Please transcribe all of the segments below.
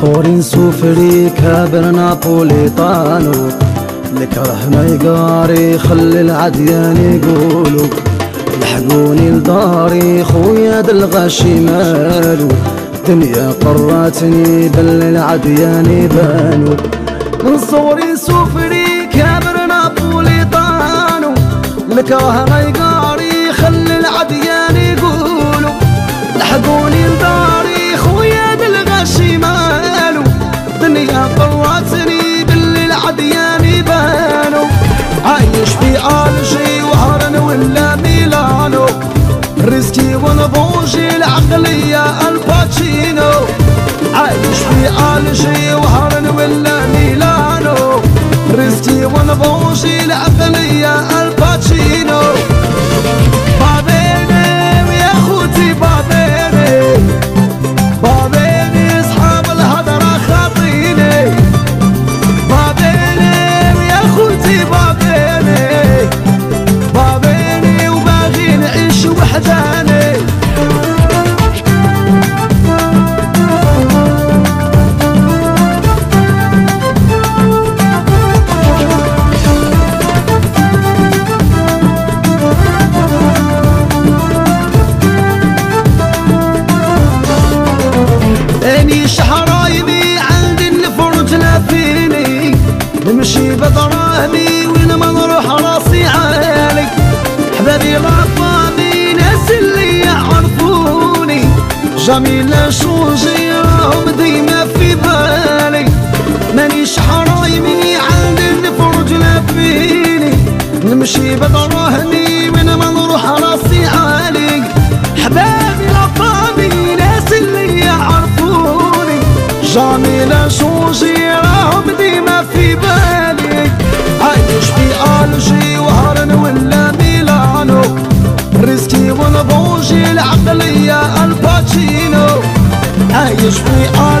صوري سوفري كابر نابوليطانو الكره ما يقاري خلي العديان يقولوا لحقوني لداري خويا دلغاشي مالو دنيا قراتني بل العديان بانو من صوري سوفري كابر نابوليطانو الكره ما يقاري خلي العديان دياني بانو عايش في ألجي وهرن ولا ميلانو رزقي وأنا بوجي العقلية الباتشينو عايش في ألجي لطامي ناس اللي يعرفوني جميلة شوجي راهم ديما في بالي مانيش حرايمي عندي الفرج لافيني نمشي بدراهمي وين ما نروح راسي عالي حبابي لطامي ناس اللي يعرفوني جميلة شوجي راهم ديما في بالي. We all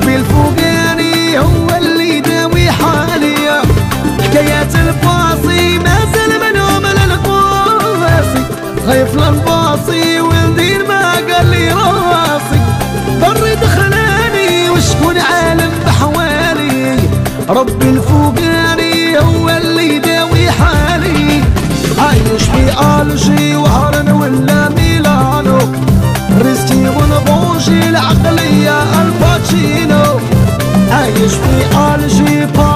ربي الفوقاني هو اللي يداوي حالي حكايات الباصي ما زال منهم للقاسي خايف الانباصي وندير ما قال لي راسي ضري دخلاني وشكون عالم بحوالي. ربي الفوقاني هو اللي يداوي حالي. عايش في الجي وهرن ولا ميلانو. ريسكي ونبوجي الباتشينو يشفي قال جيبان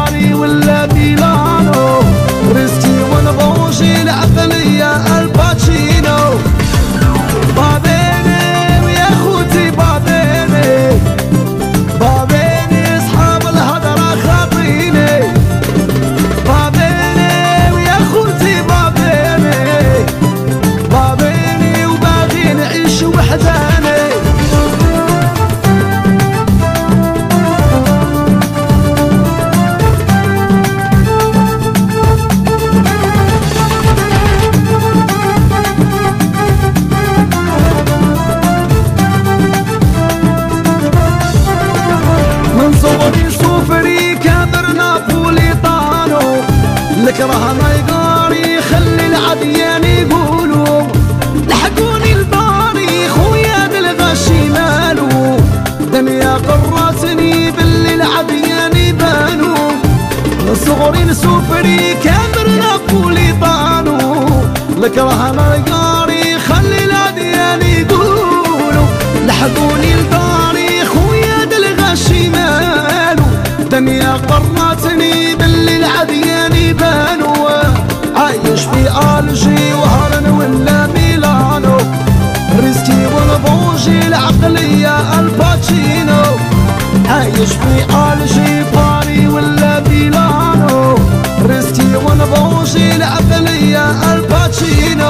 صغري نسوفري كامر نابوليطانو لك راه القاري خلي الاديان يقولوا لحقوني لداري خويا دلغاشي مالو دنيا قرناتني باللي العديان يبانوا عايش في الجي وهرن ولا ميلانو ريسكي والبونجي العقلية الباتشينو عايش في الجي see